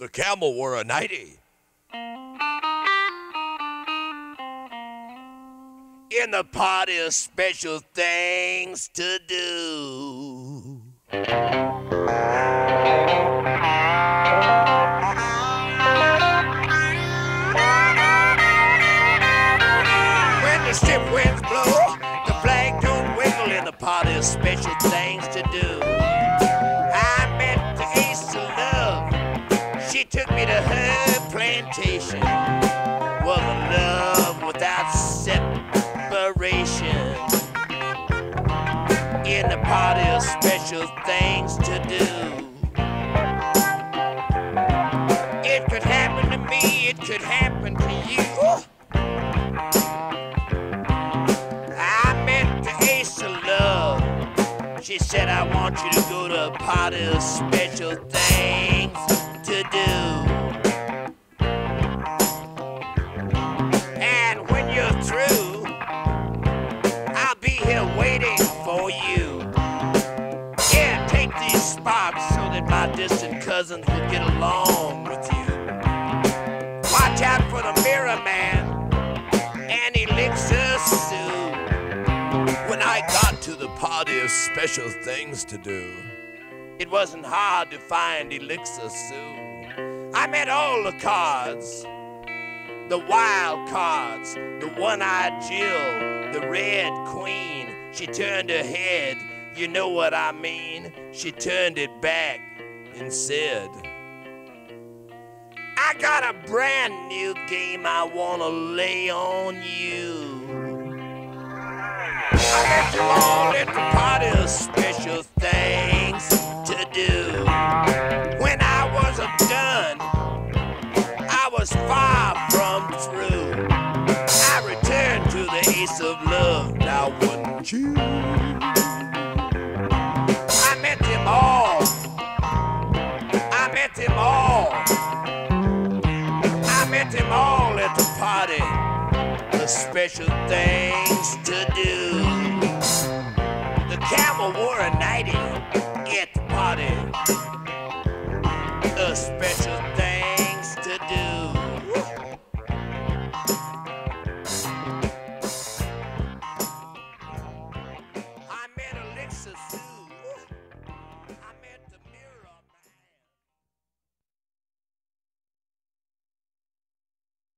The camel wore a nightie. In the party of special things to do. When the stiff winds blow, the flag don't wiggle in the party of special things to do. Me to her plantation. Was a love without separation. In the party of special things to do. It could happen to me, it could happen to you. I met the ace of love. She said, I want you to go to a party of special things my distant cousins will get along with you. Watch out for the mirror man and Elixir Sue. When I got to the party of special things to do, it wasn't hard to find Elixir Sue. I met all the cards, the wild cards, the one-eyed Jill, the red queen. She turned her head, you know what I mean. She turned it back and said, I got a brand new game I wanna lay on you. I met you all at the party of special things to do. When I wasn't done, I was far from through. I returned to the ace of love, now wouldn't you? met them all at the party. The special things to do. The camel wore a nightie at the party.